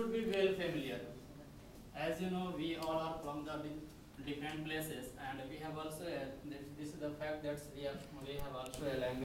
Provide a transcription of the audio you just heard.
should be well familiar. As you know, we all are from the different places and we have also, uh, a- this is the fact that we have, we have also a language